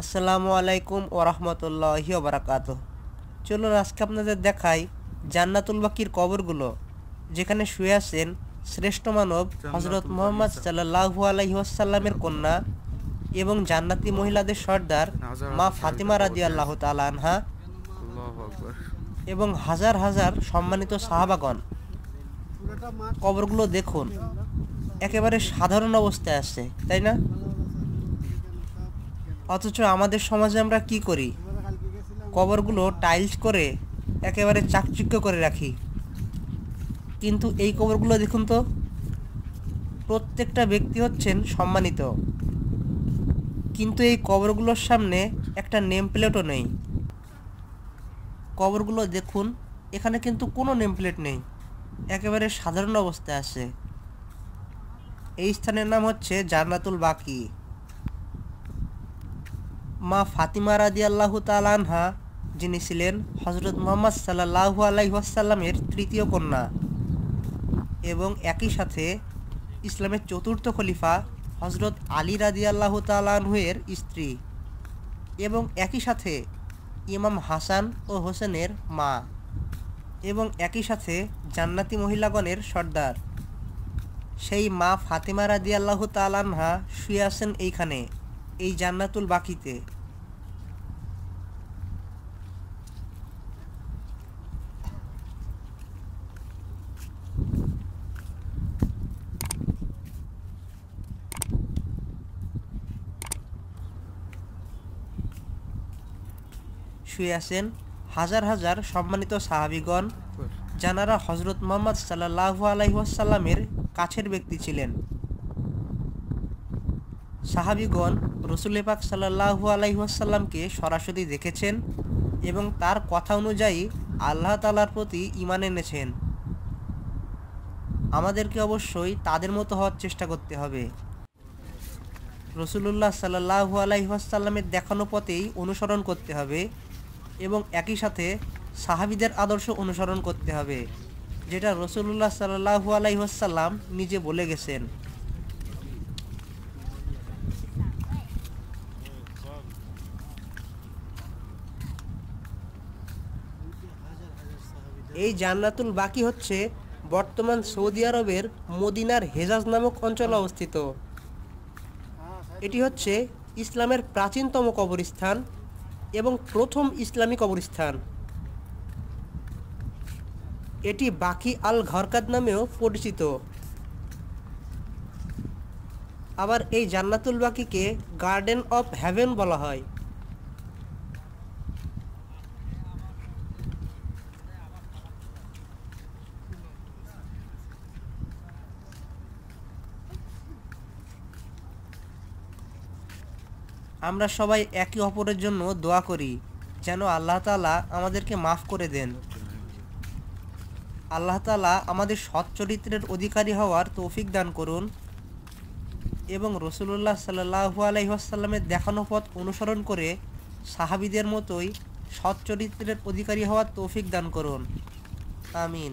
আসসালামু আলাইকুম ওরহমতুল্লাহি ওবরাকাত চলুন আজকে আপনাদের দেখাই জান্নাতুল বাকির কবরগুলো যেখানে শুয়ে আছেন শ্রেষ্ঠ মানব হজরত মোহাম্মদ সাল্লাহু আলহিহাসাল্লামের কন্যা এবং জান্নাতি মহিলাদের সর্দার মা ফাতিমা রাদি আল্লাহ আনহা এবং হাজার হাজার সম্মানিত সাহাবাগণ। কবরগুলো দেখুন একেবারে সাধারণ অবস্থায় আছে তাই না? অথচ আমাদের সমাজে আমরা কি করি? কবরগুলো টাইলস করে একেবারে চাকচিক্য করে রাখি। কিন্তু এই কবরগুলো দেখুন তো, প্রত্যেকটা ব্যক্তি হচ্ছেন সম্মানিত। কিন্তু এই কবরগুলোর সামনে একটা নেম প্লেটও নেই। কবরগুলো দেখুন, এখানে কিন্তু কোনো নেম প্লেট নেই। একেবারে সাধারণ অবস্থায় আছে। এই স্থানের নাম হচ্ছে জান্নাতুল বাকি। মা ফাতিমা রাদি আল্লাহ তালানহা যিনি ছিলেন হজরত মোহাম্মদ সাল্লাহু আলাইসাল্লামের তৃতীয় কন্যা এবং একই সাথে ইসলামের চতুর্থ খলিফা হজরত আলী রাদি আল্লাহ তালানহুয়ের স্ত্রী এবং একই সাথে ইমাম হাসান ও হোসেনের মা এবং একই সাথে জান্নাতি মহিলাগণের সর্দার। সেই মা ফাতেমা রাদি আল্লাহ তালানহা শুয়ে আছেন এইখানে, এই জান্নাতুল বাকিতে। শুয়ে আছেন হাজার হাজার সম্মানিত সাহাবিগণ, যানারা হজরত মোহাম্মদ সাল্লাহু আলাইসাল্লামের কাছের ব্যক্তি ছিলেন। সাহাবিগণ রসুল পাক সাল্লাহু আলাইসাল্লামকে সরাসরি দেখেছেন এবং তার কথা অনুযায়ী আল্লাহ তালার প্রতি ইমান এনেছেন। আমাদেরকে অবশ্যই তাদের মতো হওয়ার চেষ্টা করতে হবে। রসুল্লাহ সাল্লাহু আলাইসাল্লামের দেখানো পথেই অনুসরণ করতে হবে এবং একই সাথে সাহাবিদের আদর্শ অনুসরণ করতে হবে, যেটা রসুল্লাহ সাল্লাহু আলাইসাল্লাম নিজে বলে গেছেন। এই জান্নাতুল বাকি হচ্ছে বর্তমান সৌদি আরবের মদিনার হেজাজ নামক অঞ্চলে অবস্থিত। এটি হচ্ছে ইসলামের প্রাচীনতম কবরস্থান এবং প্রথম ইসলামী কবরস্থান। এটি বাকি আল ঘরকাত নামেও পরিচিত। আবার এই জান্নাতুল বাকিকে গার্ডেন অফ হ্যাভেন বলা হয়। আমরা সবাই একে অপরের জন্য দোয়া করি, যেন আল্লাহ তালা আমাদেরকে মাফ করে দেন। আল্লাহ তালা আমাদের সৎ চরিত্রের অধিকারী হওয়ার তৌফিক দান করুন এবং রসুল্লাহ সাল্লাহু আলহিহাসাল্লামের দেখানো পথ অনুসরণ করে সাহাবিদের মতোই সৎ চরিত্রের অধিকারী হওয়ার তৌফিক দান করুন। আমিন।